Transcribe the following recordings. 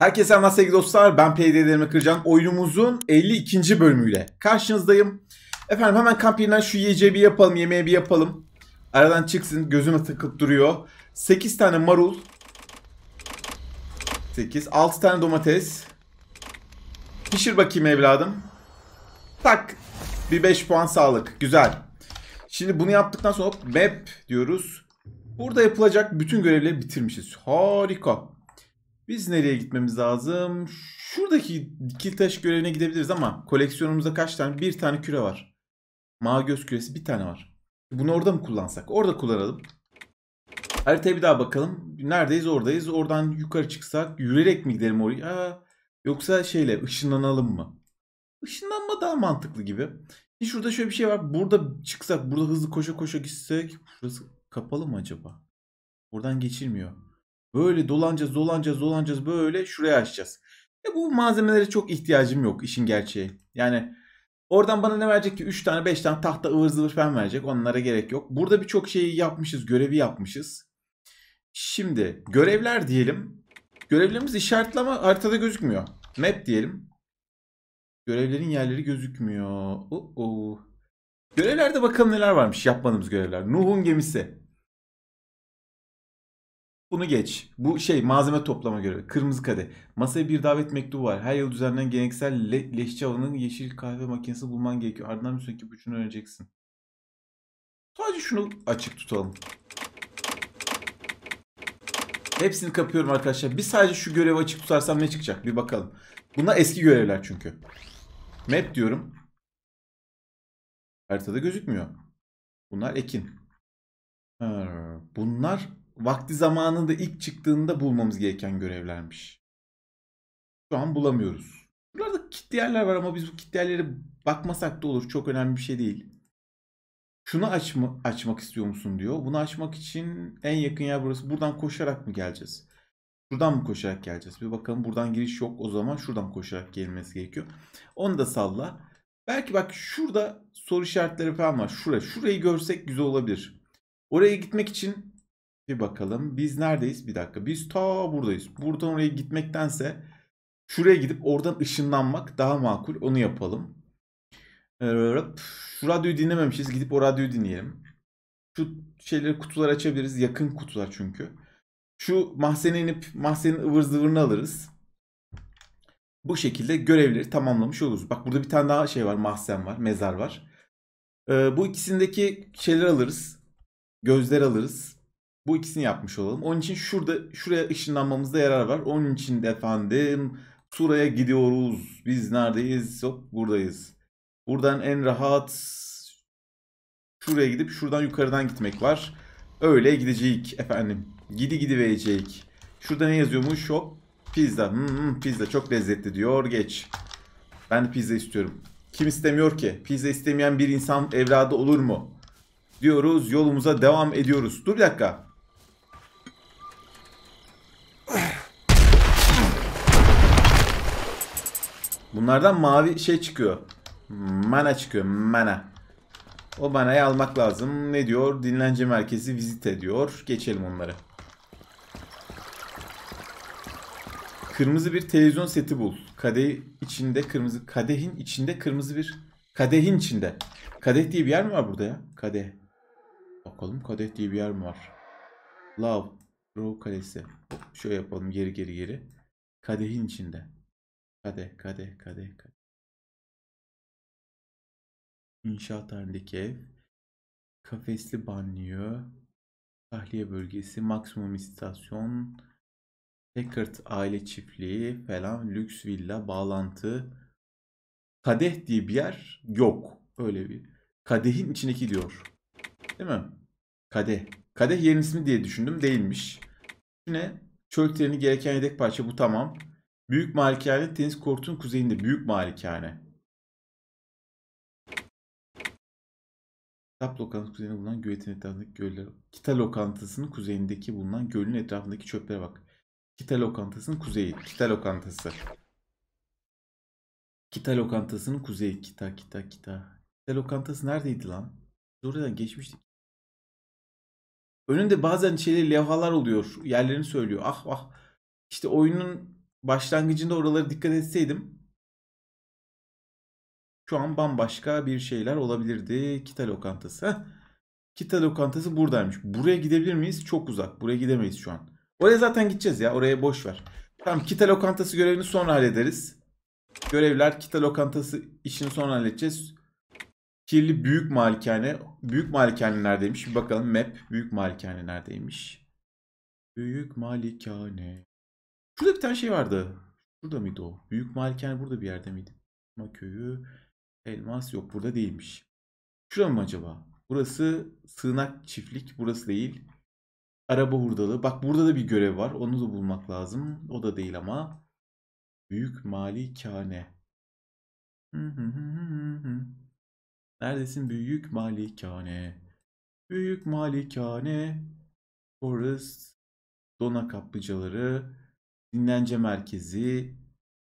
Herkese selamlar sevgili dostlar. Ben PD'lerimi kıracağım. Oyunumuzun 52. bölümüyle karşınızdayım. Efendim hemen kamp yerinden şu yiyeceği bir yapalım, yemeği bir yapalım. Aradan çıksın, gözüme takıp duruyor. 8 tane marul. 8. 6 tane domates. Pişir bakayım evladım. Tak. Bir 5 puan sağlık. Güzel. Şimdi bunu yaptıktan sonra map diyoruz. Burada yapılacak bütün görevleri bitirmişiz. Harika. Biz nereye gitmemiz lazım? Şuradaki dikil taş görevine gidebiliriz ama koleksiyonumuzda kaç tane? Bir tane küre var. Göz küresi bir tane var. Bunu orada mı kullansak? Orada kullanalım. Haritaya bir daha bakalım. Neredeyiz? Oradayız. Oradan yukarı çıksak yürüyerek mi gidelim oraya? Yoksa şeyle ışınlanalım mı? Işınlanma daha mantıklı gibi. Şurada şöyle bir şey var. Burada çıksak, burada hızlı koşa koşa gitsek. Burası kapalı mı acaba? Buradan geçilmiyor. Böyle dolanacağız, dolanacağız, dolanacağız böyle şuraya açacağız. E bu malzemelere çok ihtiyacım yok işin gerçeği. Yani oradan bana ne verecek ki 3 tane 5 tane tahta ıvır zıvır falan verecek. Onlara gerek yok. Burada birçok şeyi yapmışız, görevi yapmışız. Şimdi görevler diyelim. Görevlerimiz işaretli ama haritada gözükmüyor. Map diyelim. Görevlerin yerleri gözükmüyor. Uh -oh. Görevlerde bakalım neler varmış yapmadığımız görevler. Nuh'un gemisi. Bunu geç. Bu şey malzeme toplama görevi. Kırmızı kade. Masaya bir davet mektubu var. Her yıl düzenlenen geleneksel le leşçi avının yeşil kahve makinesi bulman gerekiyor. Ardından bir sonraki bütünü öğreneceksin. Sadece şunu açık tutalım. Hepsini kapıyorum arkadaşlar. Bir sadece şu görevi açık tutarsam ne çıkacak? Bir bakalım. Bunlar eski görevler çünkü. Map diyorum. Haritada gözükmüyor. Bunlar ekin. Bunlar vakti zamanında ilk çıktığında bulmamız gereken görevlermiş. Şu an bulamıyoruz. Burada kilitli yerler var ama biz bu kilitli yerlere bakmasak da olur. Çok önemli bir şey değil. Şunu aç mı, açmak istiyor musun diyor. Bunu açmak için en yakın yer burası. Buradan koşarak mı geleceğiz? Buradan mı koşarak geleceğiz? Bir bakalım buradan giriş yok. O zaman şuradan koşarak gelmesi gerekiyor. Onu da salla. Belki bak şurada soru işaretleri falan var. Şuraya. Şurayı görsek güzel olabilir. Oraya gitmek için bir bakalım. Biz neredeyiz? Bir dakika. Biz ta buradayız. Buradan oraya gitmektense şuraya gidip oradan ışınlanmak daha makul. Onu yapalım. Şu radyoyu dinlememişiz. Gidip o radyoyu dinleyelim. Şu şeyleri kutular açabiliriz. Yakın kutular çünkü. Şu mahzene inip mahzenin ıvır zıvırını alırız. Bu şekilde görevleri tamamlamış oluruz. Bak burada bir tane daha şey var. Mahzen var. Mezar var. Ee, bu ikisindeki şeyler alırız. Gözler alırız. Bu ikisini yapmış olalım. Onun için şurada şuraya ışınlanmamızda yarar var. Onun için efendim Sura'ya gidiyoruz. Biz neredeyiz? Hop buradayız. Buradan en rahat şuraya gidip şuradan yukarıdan gitmek var. Öyle gidecek efendim. Gidi gidi verecek. Şurada ne yazıyormuş? Hop pizza. Hmm, pizza çok lezzetli diyor. Geç. Ben de pizza istiyorum. Kim istemiyor ki? Pizza istemeyen bir insan evladı olur mu? Diyoruz yolumuza devam ediyoruz. Dur bir dakika. Bunlardan mavi şey çıkıyor. Mana çıkıyor. Mana. O manayı almak lazım. Ne diyor? Dinlence merkezi vizit ediyor. Geçelim onları. Kırmızı bir televizyon seti bul. Kadeh içinde kırmızı kadehin içinde kırmızı bir kadehin içinde. Kadeh diye bir yer mi var burada ya? Kadeh. Bakalım kadeh diye bir yer mi var? Love. Row kalesi. Şöyle yapalım geri geri geri. Kadehin içinde. Kadeh, kadeh, kadeh, kadeh. İnşaat halindeki ev. Kafesli banyo. Tahliye bölgesi. Maksimum istasyon. Packard aile çiftliği falan. Lüks villa. Bağlantı. Kadeh diye bir yer yok. Öyle bir. Kadehin içindeki diyor. Değil mi? Kadeh. Kadeh yerin ismi diye düşündüm. Değilmiş. Yine çöl treni gereken yedek parça bu tamam. Büyük malikane tenis kortun kuzeyinde. Büyük malikane. Kitap lokantası kuzeyinde bulunan göletin etrafındaki göller. Kita lokantasının kuzeyindeki bulunan gölün etrafındaki çöplere bak. Kita lokantasının kuzeyi. Kita lokantası. Kita lokantasının kuzeyi. Kita, kita, kita. Kita lokantası neredeydi lan? Biz oradan geçmiştik. Önünde bazen şeyler levhalar oluyor. Yerlerini söylüyor. Ah ah. İşte oyunun başlangıcında oraları dikkat etseydim şu an bambaşka bir şeyler olabilirdi. Kita lokantası. Kita lokantası buradaymış. Buraya gidebilir miyiz? Çok uzak. Buraya gidemeyiz şu an. Oraya zaten gideceğiz ya. Oraya boş ver. Tamam Kita lokantası görevini sonra hallederiz. Görevler Kita lokantası işini sonra halledeceğiz. Kirli büyük malikane. Büyük malikane neredeymiş? Bir bakalım map. Büyük malikane neredeymiş? Büyük malikane. Şurada bir tane şey vardı. Burada mıydı o? Büyük malikane burada bir yerde miydi? Köyü. Elmas yok burada değilmiş. Şura mı acaba? Burası sığınak çiftlik. Burası değil. Araba hurdalı. Bak burada da bir görev var. Onu da bulmak lazım. O da değil ama. Büyük malikane. Neredesin büyük malikane? Büyük malikane. Forest. Dona kaplıcaları. Dinlence merkezi.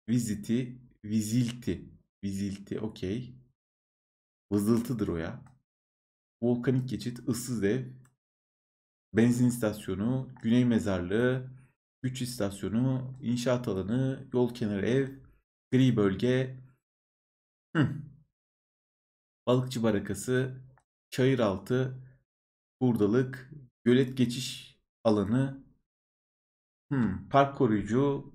Viziti. Vizilti. Vizilti. Okey. Vızıltıdır o ya. Volkanik geçit. ıssız ev. Benzin istasyonu. Güney mezarlığı. Güç istasyonu. inşaat alanı. Yol kenarı ev. Gri bölge. Hı. Balıkçı barakası. Çayır altı. Burdalık. Gölet geçiş alanı. Hmm, park koruyucu,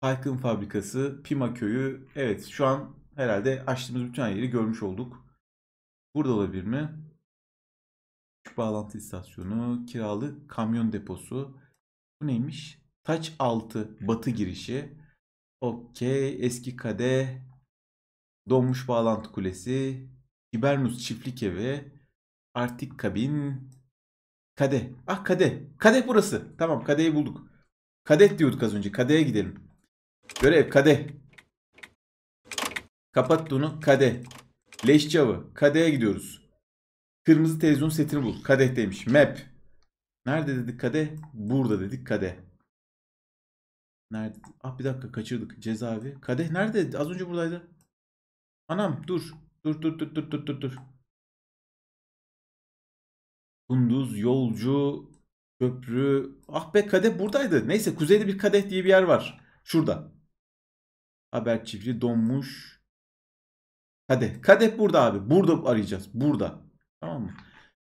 Paykın fabrikası, Pima köyü. Evet şu an herhalde açtığımız bütün her yeri görmüş olduk. Burada olabilir mi? Bağlantı istasyonu, kiralı kamyon deposu. Bu neymiş? Taç altı batı girişi. Okey. Eski kade. Donmuş bağlantı kulesi. Hibernus çiftlik evi. Artik kabin. Kade. Ah kade. Kade burası. Tamam kadeyi bulduk. Kadet diyorduk az önce. Kadeye gidelim. Görev kade. Kapat bunu. Kade. Leş cavı. Kadeye gidiyoruz. Kırmızı televizyon setini bul. Kadehteymiş. Map. Nerede dedik kade? Burada dedik kade. Nerede? Ah bir dakika kaçırdık. Cezaevi. Kadeh nerede? Az önce buradaydı. Anam dur. Dur dur dur dur dur dur dur. Kunduz, yolcu, köprü. Ah be kadeh buradaydı. Neyse kuzeyde bir kadeh diye bir yer var. Şurada. Haber çiftliği donmuş. Kadeh. Kadeh burada abi. Burada arayacağız. Burada. Tamam mı?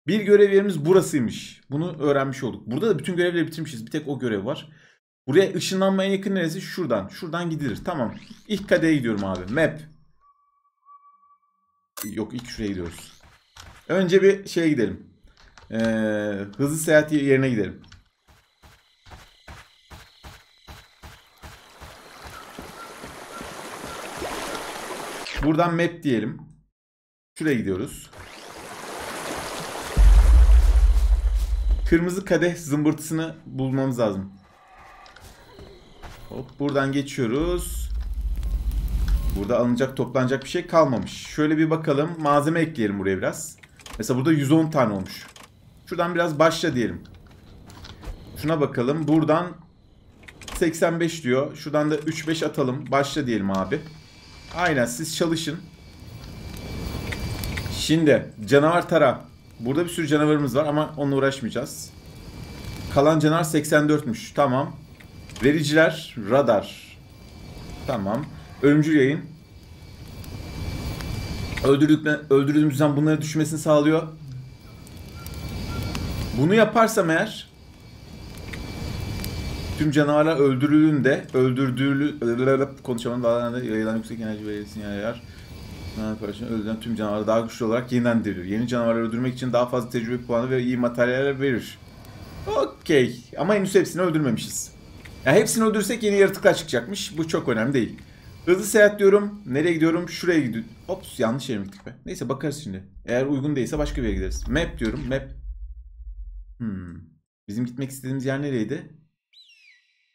Bir görev yerimiz burasıymış. Bunu öğrenmiş olduk. Burada da bütün görevleri bitirmişiz. Bir tek o görev var. Buraya ışınlanmaya yakın neresi? Şuradan. Şuradan gidilir. Tamam. İlk kadeye gidiyorum abi. Map. Yok ilk şuraya gidiyoruz. Önce bir şeye gidelim. Ee, hızlı seyahat yerine gidelim. Buradan map diyelim. Şuraya gidiyoruz. Kırmızı kadeh zımbırtısını bulmamız lazım. Hop buradan geçiyoruz. Burada alınacak toplanacak bir şey kalmamış. Şöyle bir bakalım. Malzeme ekleyelim buraya biraz. Mesela burada 110 tane olmuş. Şuradan biraz başla diyelim. Şuna bakalım. Buradan 85 diyor. Şuradan da 3-5 atalım. Başla diyelim abi. Aynen siz çalışın. Şimdi canavar tara. Burada bir sürü canavarımız var ama onunla uğraşmayacağız. Kalan canavar 84'müş. Tamam. Vericiler radar. Tamam. Ölümcül yayın. öldürdüğümüzden bunları düşmesini sağlıyor. Bunu yaparsam eğer tüm canavarlar öldürüldüğünde öldürdüğü konuşmanın daha yayılan yüksek enerji verisini yayar. Öldüren tüm canavarlar daha güçlü olarak yeniden diriliyor. Yeni canavarları öldürmek için daha fazla tecrübe puanı ve iyi materyaller verir. Okey. Ama henüz hepsini öldürmemişiz. Yani hepsini öldürsek yeni yaratıklar çıkacakmış. Bu çok önemli değil. Hızlı seyahat diyorum. Nereye gidiyorum? Şuraya gidiyorum. Ops yanlış yere gittik be. Neyse bakarız şimdi. Eğer uygun değilse başka bir yere gideriz. Map diyorum. Map. Hmm. Bizim gitmek istediğimiz yer nereydi?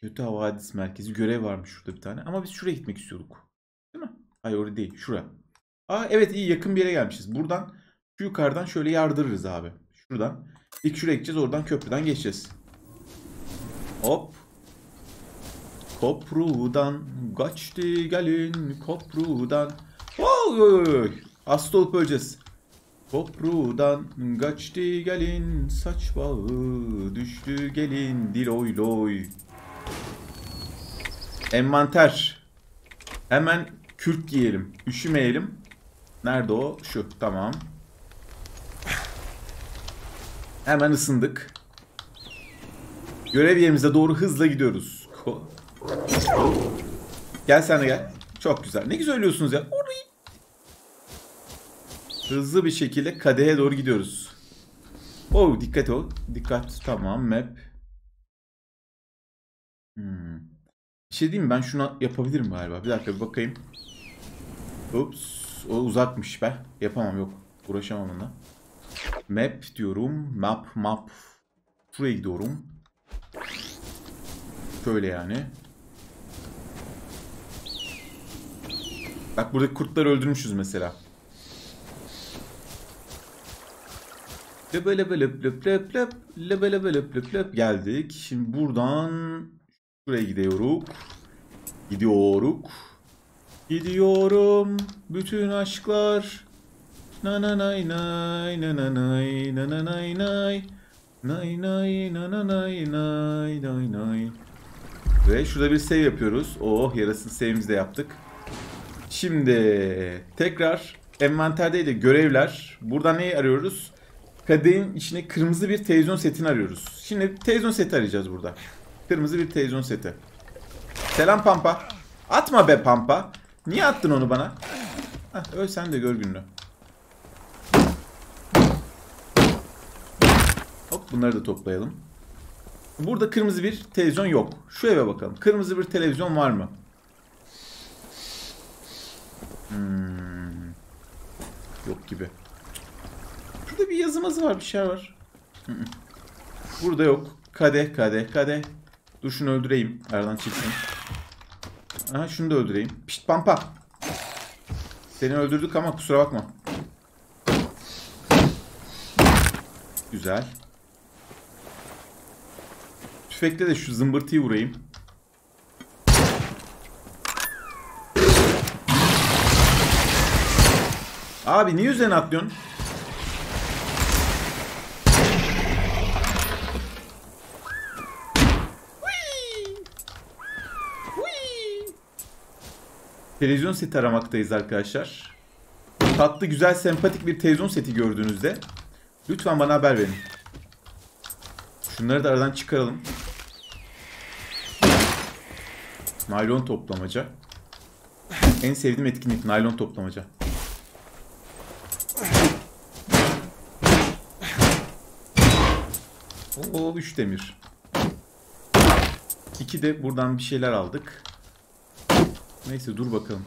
Kötü Havadis Merkezi görev varmış şurada bir tane. Ama biz şuraya gitmek istiyorduk. Değil mi? Hayır orada değil. Şura. Aa evet iyi yakın bir yere gelmişiz. Buradan şu yukarıdan şöyle yardırırız abi. Şuradan. İlk şuraya gideceğiz. Oradan köprüden geçeceğiz. Hop. Koprudan kaçtı gelin koprudan. Oy oy oy. Hasta olup öleceğiz. Koprudan kaçtı gelin saç bağı düştü gelin diloy loy. Envanter. Hemen kürk giyelim. Üşümeyelim. Nerede o? Şu. Tamam. Hemen ısındık. Görev yerimize doğru hızla gidiyoruz. Gel sen de gel. Çok güzel. Ne güzel ölüyorsunuz ya. Orayı. Hızlı bir şekilde kadehe doğru gidiyoruz. Oh dikkat ol. Dikkat. Tamam map. Hmm. Bir şey diyeyim mi? Ben şunu yapabilirim galiba. Bir dakika bir bakayım. Ups. O uzakmış be. Yapamam yok. Uğraşamam onunla. Map diyorum. Map map. Şuraya gidiyorum. Şöyle yani. Bak buradaki kurtları öldürmüşüz mesela. Löbe löbe löp löp löp löp. Löbe löbe löp löp löp. Geldik. Şimdi buradan şuraya gidiyoruz. Gidiyoruz. Gidiyorum. Bütün aşklar. Na na nay nay na na nay na na nay nay. Nay nay na na nay nay nay nay. Ve şurada bir save yapıyoruz. Oh yarasını save'imizi de yaptık. Şimdi tekrar envanterdeydi görevler. Burada neyi arıyoruz? Kadehin içine kırmızı bir televizyon setini arıyoruz. Şimdi televizyon seti arayacağız burada. Kırmızı bir televizyon seti. Selam Pampa. Atma be Pampa. Niye attın onu bana? Heh, öl sen de gör gününü. Hop bunları da toplayalım. Burada kırmızı bir televizyon yok. Şu eve bakalım. Kırmızı bir televizyon var mı? Hmm. Yok gibi. Şurada bir yazımız var, bir şey var. Burada yok. Kadeh, kadeh, kadeh. Dur şunu öldüreyim. Aradan çıksın. Aha şunu da öldüreyim. Pişt pampa. Seni öldürdük ama kusura bakma. Güzel. Tüfekle de şu zımbırtıyı vurayım. Abi niye üzerine atlıyorsun? Televizyon seti aramaktayız arkadaşlar. Tatlı, güzel, sempatik bir televizyon seti gördüğünüzde lütfen bana haber verin. Şunları da aradan çıkaralım. Naylon toplamaca. En sevdiğim etkinlik naylon toplamaca. Oo 3 demir. 2 de buradan bir şeyler aldık. Neyse dur bakalım.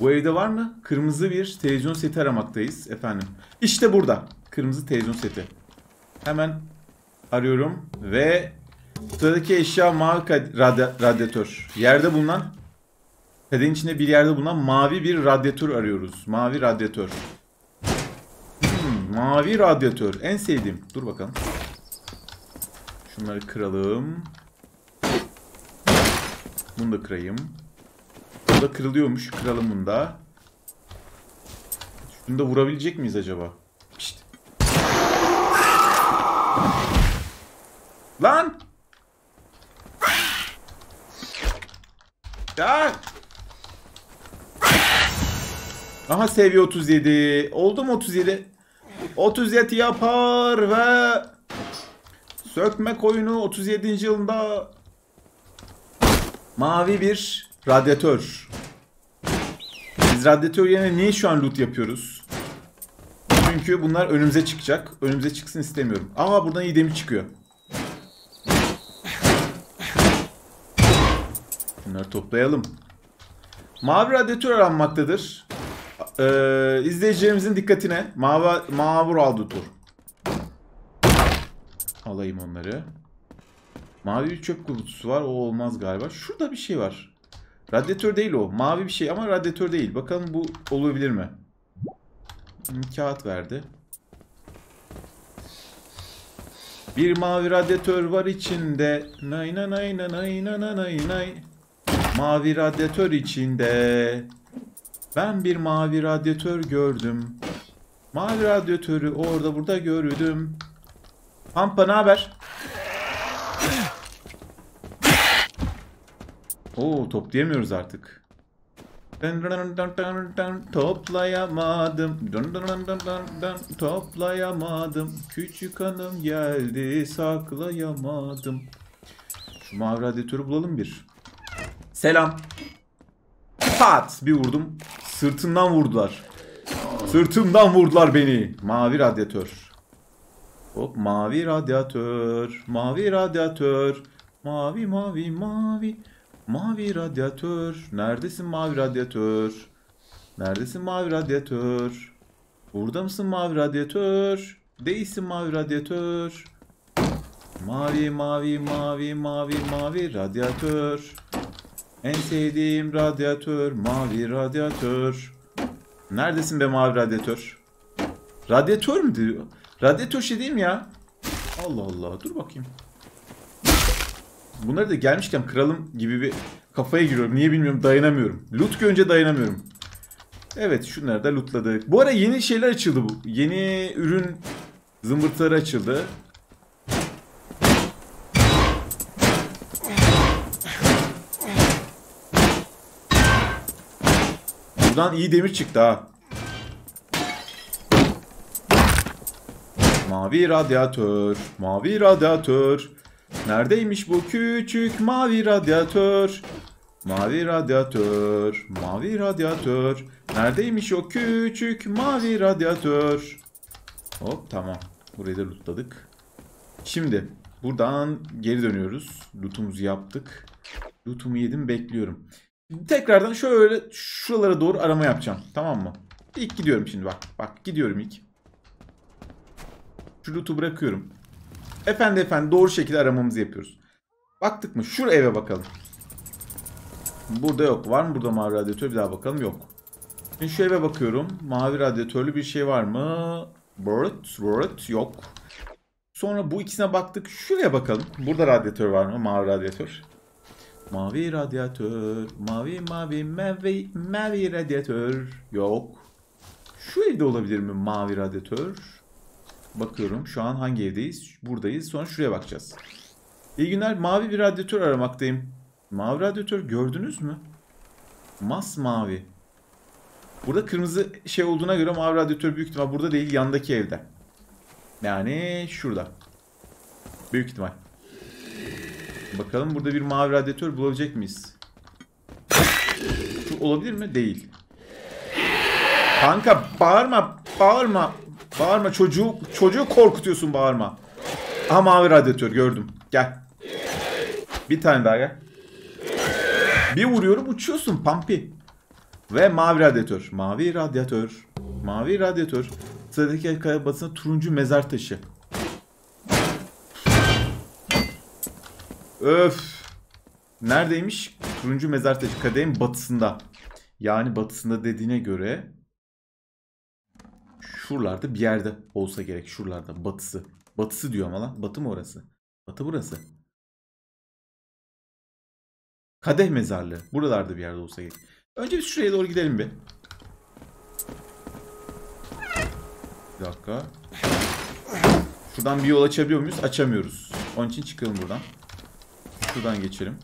Bu evde var mı? Kırmızı bir televizyon seti aramaktayız efendim. İşte burada. Kırmızı televizyon seti. Hemen arıyorum ve sıradaki eşya mavi radya radyatör. Yerde bulunan kadehin içinde bir yerde bulunan mavi bir radyatör arıyoruz. Mavi radyatör. Hmm, mavi radyatör. En sevdiğim. Dur bakalım. Şunları kıralım. Bunu da kırayım. Bu da kırılıyormuş. Kıralım bunu da. Şunu da vurabilecek miyiz acaba? Pişt. Lan! Ya! Aha seviye 37. Oldu mu 37? 37 yapar ve sökme koyunu 37. yılında mavi bir radyatör. Biz radyatör yerine niye şu an loot yapıyoruz? Çünkü bunlar önümüze çıkacak. Önümüze çıksın istemiyorum. Ama buradan iyi demir çıkıyor. Bunları toplayalım. Mavi radyatör aranmaktadır. Ee, izleyicilerimizin dikkatine. Mavi, mavi radyatör. Alayım onları. Mavi bir çöp kutusu var. O olmaz galiba. Şurada bir şey var. Radyatör değil o. Mavi bir şey ama radyatör değil. Bakalım bu olabilir mi? Kağıt verdi. Bir mavi radyatör var içinde. Nay nay nay nay nay nay nay. Mavi radyatör içinde. Ben bir mavi radyatör gördüm. Mavi radyatörü orada burada gördüm. Pampa ne haber? Oo toplayamıyoruz artık. Toplayamadım. Toplayamadım. Küçük hanım geldi saklayamadım. Şu mavi radyatörü bulalım bir. Selam. Pat bir vurdum. Sırtımdan vurdular. Sırtımdan vurdular beni. Mavi radyatör. Hop mavi radyatör. Mavi radyatör. Mavi mavi mavi. Mavi radyatör. Neredesin mavi radyatör? Neredesin mavi radyatör? Burada mısın mavi radyatör? Değilsin mavi radyatör. Mavi mavi mavi mavi mavi radyatör. En sevdiğim radyatör mavi radyatör. Neredesin be mavi radyatör? Radyatör mü diyor? Radyatör şey değil mi ya? Allah Allah dur bakayım. Bunları da gelmişken kralım gibi bir kafaya giriyorum. Niye bilmiyorum dayanamıyorum. Loot görünce dayanamıyorum. Evet şunları da lootladık. Bu ara yeni şeyler açıldı bu. Yeni ürün zımbırtıları açıldı. Buradan iyi demir çıktı ha. Mavi radyatör, mavi radyatör. Neredeymiş bu küçük mavi radyatör? Mavi radyatör, mavi radyatör. Neredeymiş o küçük mavi radyatör? Hop tamam. Burayı da lootladık. Şimdi buradan geri dönüyoruz. Lootumuzu yaptık. Lootumu yedim bekliyorum. Tekrardan şöyle şuralara doğru arama yapacağım. Tamam mı? İlk gidiyorum şimdi bak. Bak gidiyorum ilk. Şu loot'u bırakıyorum. Efendi efendi doğru şekilde aramamızı yapıyoruz. Baktık mı? Şu eve bakalım. Burada yok. Var mı burada mavi radyatör? Bir daha bakalım. Yok. Şimdi şu eve bakıyorum. Mavi radyatörlü bir şey var mı? Bird, bird yok. Sonra bu ikisine baktık. Şuraya bakalım. Burada radyatör var mı? Mavi radyatör. Mavi radyatör, mavi mavi mavi mavi radyatör yok. Şu evde olabilir mi mavi radyatör? Bakıyorum şu an hangi evdeyiz? Buradayız. Sonra şuraya bakacağız. İyi günler. Mavi bir radyatör aramaktayım. Mavi radyatör gördünüz mü? Masmavi. Burada kırmızı şey olduğuna göre mavi radyatör büyük ihtimal burada değil yandaki evde. Yani şurada. Büyük ihtimal. Bakalım burada bir mavi radyatör bulabilecek miyiz? Şu olabilir mi? Değil. Kanka bağırma, bağırma. Bağırma çocuğu çocuğu korkutuyorsun bağırma. Aha mavi radyatör gördüm. Gel. Bir tane daha gel. Bir vuruyorum uçuyorsun pampi. Ve mavi radyatör. Mavi radyatör. Mavi radyatör. Sıradaki kaya basına turuncu mezar taşı. Öf. Neredeymiş? Turuncu mezar taşı kadehin batısında. Yani batısında dediğine göre şuralarda bir yerde olsa gerek. Şuralarda batısı. Batısı diyor ama lan. Batı mı orası? Batı burası. Kadeh mezarlığı. Buralarda bir yerde olsa gerek. Önce biz şuraya doğru gidelim bir. Bir dakika. Şuradan bir yol açabiliyor muyuz? Açamıyoruz. Onun için çıkalım buradan. Şuradan geçelim.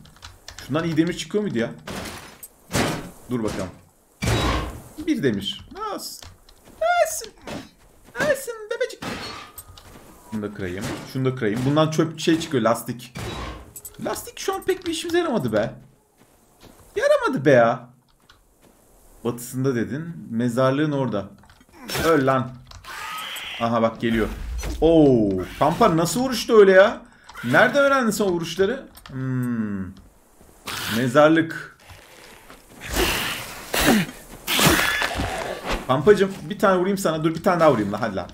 Şundan iyi demir çıkıyor muydu ya? Dur bakalım. Bir demir. Az. Olsun. Olsun bebecik. Şunu da kırayım. Şunu da kırayım. Bundan çöp şey çıkıyor lastik. Lastik şu an pek bir işimize yaramadı be. Yaramadı be ya. Batısında dedin. Mezarlığın orada. Öl lan. Aha bak geliyor. Oo, Pampa nasıl vuruştu öyle ya? Nerede öğrendin sen vuruşları? Hmm. Mezarlık. Pampacım bir tane vurayım sana. Dur bir tane daha vurayım lan hadi lan.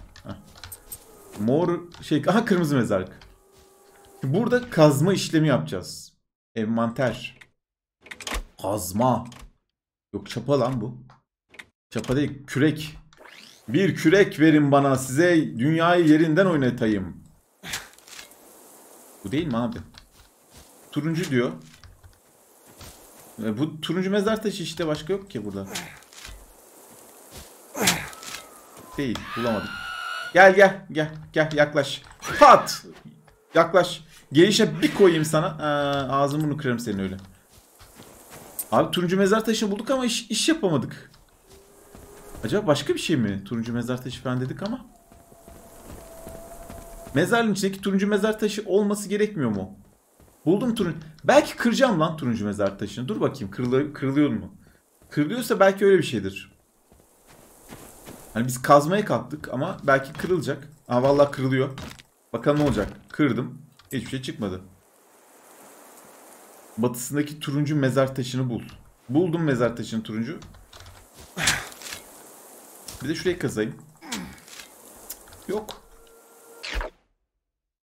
Mor şey aha kırmızı mezarlık. Burada kazma işlemi yapacağız. Envanter. Kazma. Yok çapa lan bu. Çapa değil kürek. Bir kürek verin bana size dünyayı yerinden oynatayım. Bu değil mi abi? Turuncu diyor. E, bu turuncu mezar taşı işte başka yok ki burada. Değil bulamadım. Gel gel gel gel yaklaş. Pat! Yaklaş. Gelişe bir koyayım sana. Aa, ağzını bunu kırarım senin öyle. Abi turuncu mezar taşı bulduk ama iş, iş yapamadık. Acaba başka bir şey mi? Turuncu mezar taşı falan dedik ama. Mezarlığın içindeki turuncu mezar taşı olması gerekmiyor mu? Buldum turuncu. Belki kıracağım lan turuncu mezar taşını. Dur bakayım kırılıyor, kırılıyor mu? Kırılıyorsa belki öyle bir şeydir. Hani biz kazmaya kalktık ama belki kırılacak. Aa vallahi kırılıyor. Bakalım ne olacak. Kırdım. Hiçbir şey çıkmadı. Batısındaki turuncu mezar taşını bul. Buldum mezar taşını turuncu. Bir de şurayı kazayım. Yok.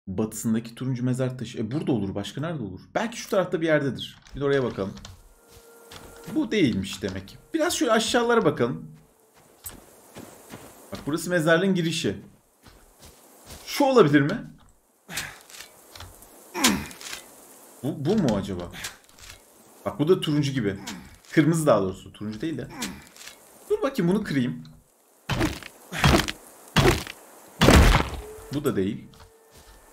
Batısındaki turuncu mezar taşı. E burada olur. Başka nerede olur? Belki şu tarafta bir yerdedir. Bir oraya bakalım. Bu değilmiş demek ki. Biraz şöyle aşağılara bakalım. Bak burası mezarlığın girişi. Şu olabilir mi? Bu, bu mu acaba? Bak bu da turuncu gibi. Kırmızı daha doğrusu. Turuncu değil de. Dur bakayım bunu kırayım. Bu da değil.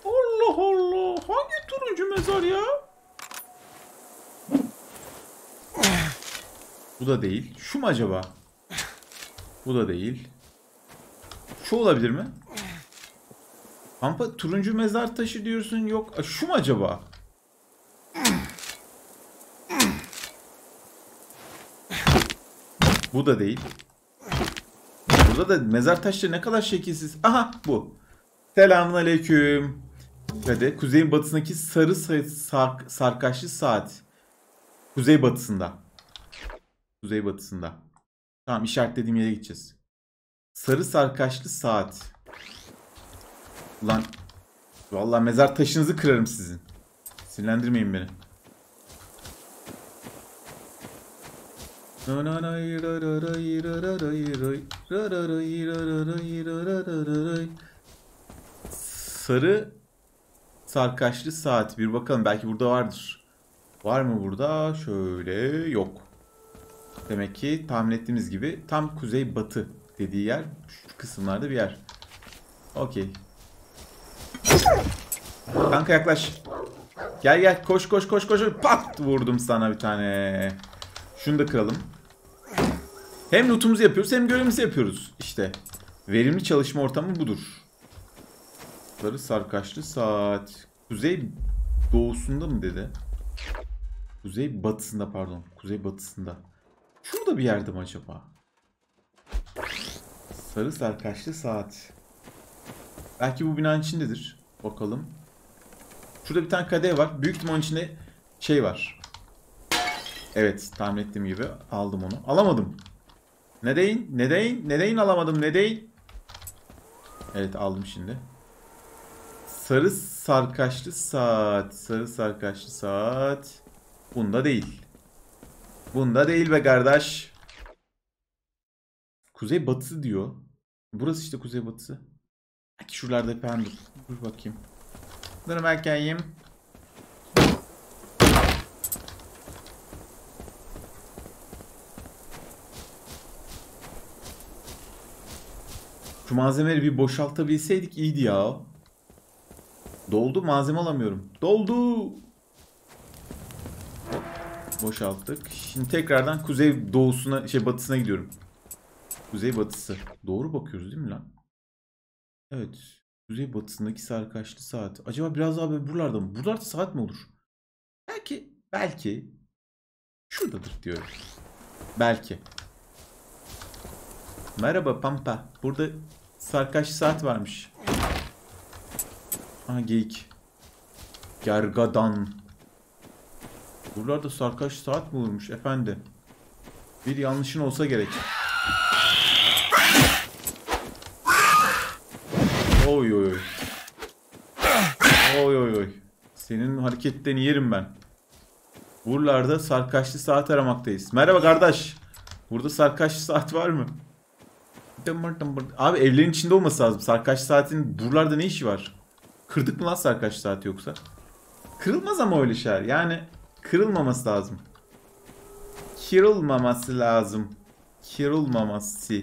Allah Allah. Hangi turuncu mezar ya? Bu da değil. Şu mu acaba? Bu da değil. Şu olabilir mi? Pampa turuncu mezar taşı diyorsun yok. Şu mu acaba? Bu da değil. Burada da mezar taşları ne kadar şekilsiz. Aha bu. Selamun aleyküm. Hadi kuzeyin batısındaki sarı sark sarkaçlı saat. Kuzey batısında. Kuzey batısında. Tamam işaretlediğim yere gideceğiz. Sarı sarkaçlı saat. Ulan vallahi mezar taşınızı kırarım sizin. Sinirlendirmeyin beni. Sarı sarkaçlı saat. Bir bakalım belki burada vardır. Var mı burada? Şöyle yok. Demek ki tahmin ettiğimiz gibi tam kuzey batı dediği yer şu kısımlarda bir yer. Okey. Kanka yaklaş. Gel gel koş koş koş koş. Pat vurdum sana bir tane. Şunu da kıralım. Hem lootumuzu yapıyoruz hem görevimizi yapıyoruz. İşte verimli çalışma ortamı budur. Sarı sarkaçlı saat. Kuzey doğusunda mı dedi? Kuzey batısında pardon. Kuzey batısında. Şurada bir yerde mi acaba? Sarı sarkaçlı saat. Belki bu binanın içindedir. Bakalım. Şurada bir tane kadeh var. Büyük ihtimal içinde şey var. Evet tahmin ettiğim gibi aldım onu. Alamadım. Neden? Neden? Neden alamadım? Neden? Evet aldım şimdi. Sarı sarkaçlı saat. Sarı sarkaçlı saat. Bunda değil. Bunda değil be kardeş. Kuzey batısı diyor. Burası işte kuzey batısı. Belki şuralarda pendur. Dur bakayım. Dur bakayım. Şu malzemeleri bir boşaltabilseydik iyiydi ya. Doldu malzeme alamıyorum. Doldu. Boşalttık. Şimdi tekrardan kuzey doğusuna şey batısına gidiyorum. Kuzey batısı. Doğru bakıyoruz değil mi lan? Evet. Kuzey batısındaki sarkaçlı saat. Acaba biraz daha böyle buralarda mı? Buralarda saat mi olur? Belki, belki şuradadır diyorum. Belki. Merhaba Pampa. Burada sarkaçlı saat varmış. Aha geyik. Gergadan. Buralarda sarkaç saat mi olmuş efendi? Bir yanlışın olsa gerek. Oy oy oy. Oy oy oy. Senin hareketlerini yerim ben. Buralarda sarkaçlı saat aramaktayız. Merhaba kardeş. Burada sarkaçlı saat var mı? Abi evlerin içinde olması lazım. Sarkaç saatin buralarda ne işi var? Kırdık mı lan sarkaç saati yoksa? Kırılmaz ama öyle şeyler. Yani kırılmaması lazım. Kırılmaması lazım. Kırılmaması.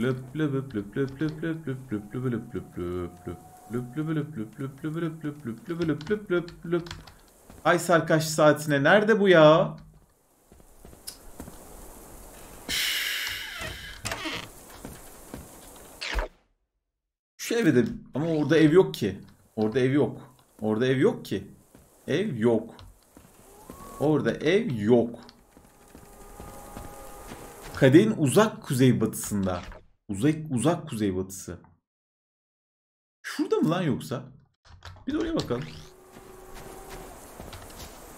Löp löp löp löp löp löp löp löp löp löp löp löp löp löp. Löp löp löp löp löp löp löp löp löp löp löp löp löp löp. Ay sarkaç saatine nerede bu ya? Şu evde ama orada ev yok ki. Orada ev yok. Orada ev yok ki. Ev yok. Orada ev yok. Kadehin uzak kuzeybatısında. Uzak uzak kuzeybatısı. Şurada mı lan yoksa? Bir de oraya bakalım.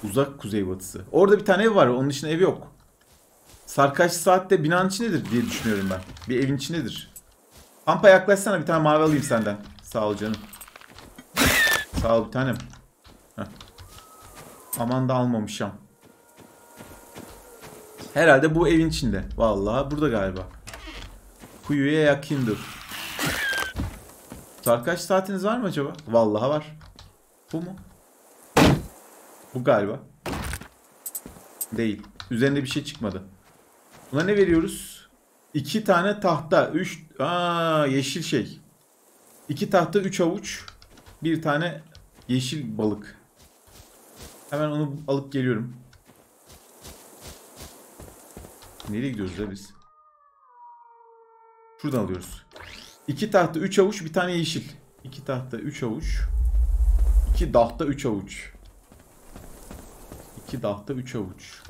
Uzak kuzeybatısı. Orada bir tane ev var. Onun dışında ev yok. Sarkaç saatte binanın içindedir diye düşünüyorum ben. Bir evin içindedir. Pampa yaklaşsana bir tane mavi alayım senden. Sağ ol canım. Sağ ol bir tanem. Heh. Aman da almamışım. Herhalde bu evin içinde. Vallahi burada galiba. Kuyuya yakındır. Sarkaç saatiniz var mı acaba? Vallahi var. Bu mu? Bu galiba. Değil. Üzerinde bir şey çıkmadı. Buna ne veriyoruz? İki tane tahta. Üç... Aa, yeşil şey. İki tahta, üç avuç. Bir tane yeşil balık. Hemen onu alıp geliyorum. Nereye gidiyoruz ya biz? Şuradan alıyoruz. İki tahta, üç avuç, bir tane yeşil. İki tahta, üç avuç. İki dahta, üç avuç. İki dahta, üç avuç.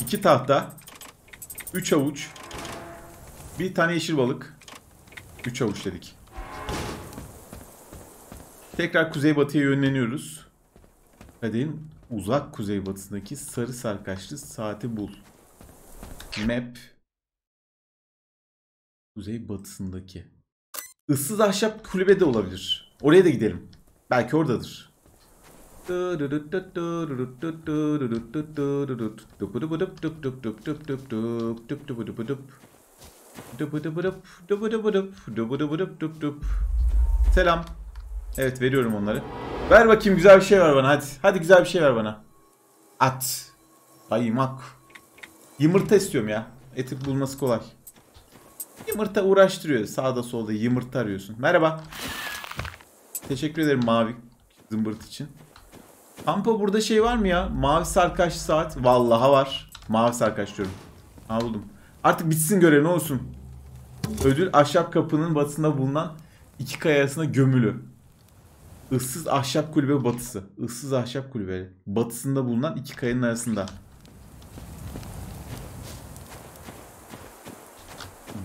İki tahta. Üç avuç. Bir tane yeşil balık. Üç avuç dedik. Tekrar kuzeybatıya yönleniyoruz. Kadehin uzak kuzeybatısındaki sarı sarkaçlı saati bul. Map. Kuzeybatısındaki. Issız ahşap kulübe de olabilir. Oraya da gidelim. Belki oradadır. Selam. Evet veriyorum onları. Ver bakayım güzel bir şey ver bana hadi. Hadi güzel bir şey ver bana. At. Kaymak. Yumurta istiyorum ya. Eti bulması kolay. Yumurta uğraştırıyor. Sağda solda yumurta arıyorsun. Merhaba. Teşekkür ederim mavi zımbırt için. Pampa burada şey var mı ya? Mavi sarkaç saat. Vallaha var. Mavi sarkaç diyorum. Ha buldum. Artık bitsin görev ne olsun. Ödül ahşap kapının batısında bulunan iki kaya arasında gömülü. Issız ahşap kulübe batısı. Issız ahşap kulübe. Batısında bulunan iki kayanın arasında.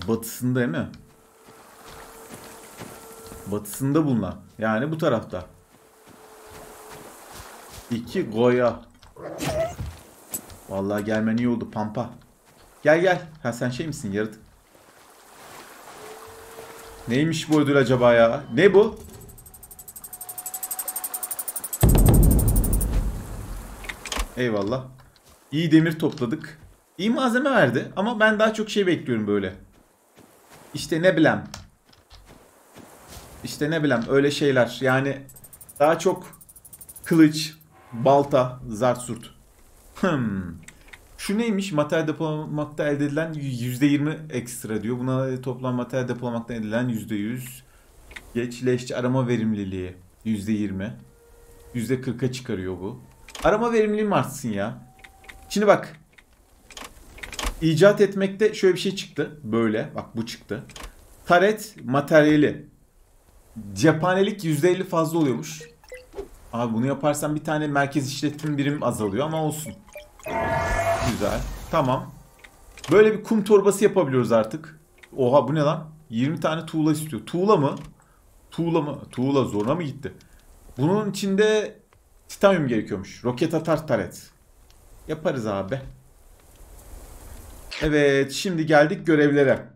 Batısında değil mi? Batısında bulunan. Yani bu tarafta. İki Goya. Vallahi gelmen iyi oldu Pampa. Gel gel. Ha sen şey misin yaratık? Neymiş bu ödül acaba ya? Ne bu? Eyvallah. İyi demir topladık. İyi malzeme verdi ama ben daha çok şey bekliyorum böyle. İşte ne bileyim. İşte ne bileyim öyle şeyler. Yani daha çok kılıç, balta, zart surt. Hmm. Şu neymiş? Materyal depolamakta elde edilen %20 ekstra diyor. Buna toplam materyal depolamakta elde edilen %100. Geç arama verimliliği %20. %40'a çıkarıyor bu. Arama verimliliğim artsın ya. Şimdi bak. İcat etmekte şöyle bir şey çıktı. Böyle. Bak bu çıktı. Taret materyali. Cephanelik %50 fazla oluyormuş. Abi bunu yaparsan bir tane merkez işletim birim azalıyor ama olsun. Güzel. Tamam. Böyle bir kum torbası yapabiliyoruz artık. Oha bu ne lan? 20 tane tuğla istiyor. Tuğla mı? Tuğla mı? Tuğla zoruna mı gitti? Bunun içinde titanyum gerekiyormuş. Roket atar taret. Yaparız abi. Evet şimdi geldik görevlere.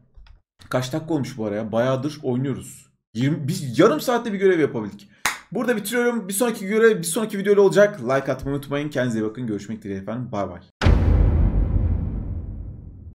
Kaç dakika olmuş bu araya? Bayağıdır oynuyoruz. 20, biz yarım saatte bir görev yapabildik. Burada bitiriyorum. Bir sonraki görev bir sonraki videoda olacak. Like atmayı unutmayın. Kendinize iyi bakın. Görüşmek dileğiyle efendim. Bay bay.